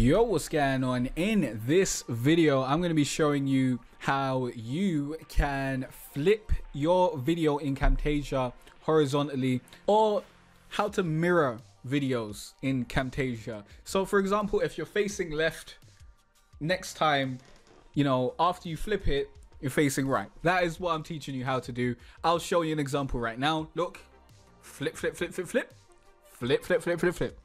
Yo, what's going on? In this video, I'm going to be showing you how you can flip your video in Camtasia horizontally or how to mirror videos in Camtasia. So for example, if you're facing left, next time, you know, after you flip it, you're facing right. That is what I'm teaching you how to do. I'll show you an example right now. Look, flip, flip, flip, flip, flip, flip, flip, flip, flip, flip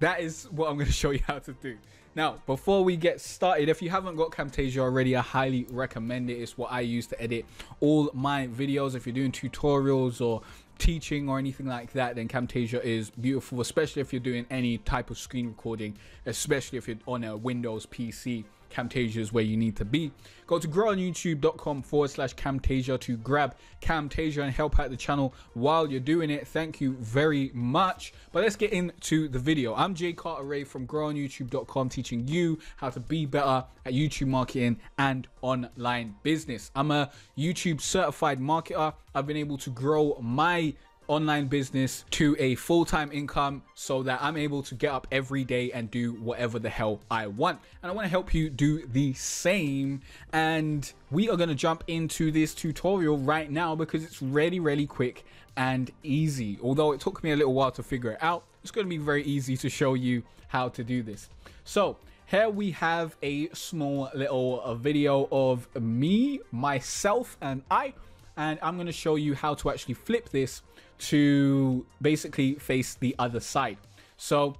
that is what I'm going to show you how to do. Now, before we get started, if you haven't got Camtasia already, I highly recommend it. It's what I use to edit all my videos. If you're doing tutorials or teaching or anything like that, then Camtasia is beautiful, especially if you're doing any type of screen recording, especially if you're on a Windows PC. Camtasia is where you need to be. Go to growonyoutube.com forward slash Camtasia to grab Camtasia and help out the channel while you're doing it. Thank you very much. But let's get into the video. I'm Jay Cartere from growonyoutube.com teaching you how to be better at YouTube marketing and online business. I'm a YouTube certified marketer. I've been able to grow my online business to a full-time income so that I'm able to get up every day and do whatever the hell I want. And I want to help you do the same. And we are going to jump into this tutorial right now because it's really, really quick and easy. Although it took me a little while to figure it out, it's going to be very easy to show you how to do this. So here we have a small little uh, video of me, myself, and I and I'm going to show you how to actually flip this to basically face the other side. So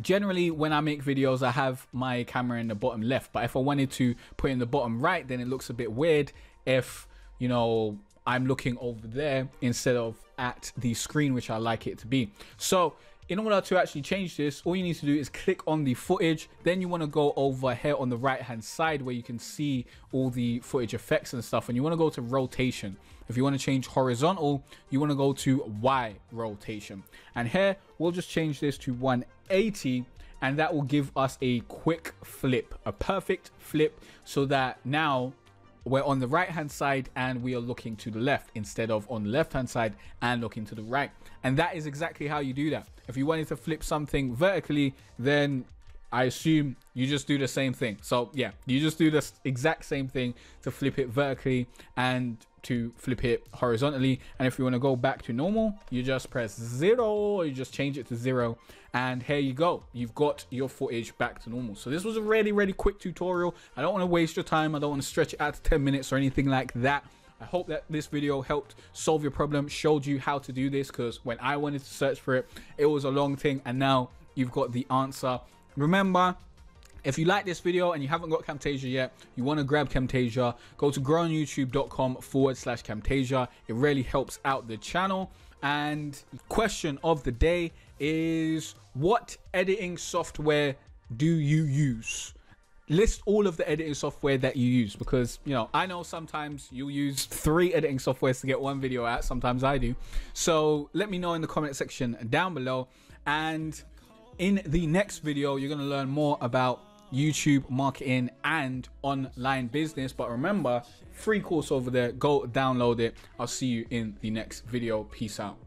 generally when I make videos, I have my camera in the bottom left, but if I wanted to put in the bottom right, then it looks a bit weird if, you know, I'm looking over there instead of at the screen, which I like it to be. So in order to actually change this, all you need to do is click on the footage. Then you want to go over here on the right hand side where you can see all the footage effects and stuff. And you want to go to rotation. If you want to change horizontal, you want to go to Y rotation. And here, we'll just change this to 180 and that will give us a quick flip, a perfect flip so that now we're on the right hand side and we are looking to the left instead of on the left hand side and looking to the right. And that is exactly how you do that. If you wanted to flip something vertically, then I assume you just do the same thing. So yeah, you just do the exact same thing to flip it vertically and to flip it horizontally. And if you want to go back to normal, you just press zero you just change it to zero. And here you go. You've got your footage back to normal. So this was a really, really quick tutorial. I don't want to waste your time. I don't want to stretch it out to 10 minutes or anything like that. I hope that this video helped solve your problem, showed you how to do this because when I wanted to search for it, it was a long thing and now you've got the answer. Remember, if you like this video and you haven't got Camtasia yet, you want to grab Camtasia, go to growonyoutube.com forward slash Camtasia. It really helps out the channel. And question of the day is what editing software do you use? list all of the editing software that you use because you know i know sometimes you'll use three editing softwares to get one video out sometimes i do so let me know in the comment section down below and in the next video you're going to learn more about YouTube marketing and online business. But remember, free course over there. Go download it. I'll see you in the next video. Peace out.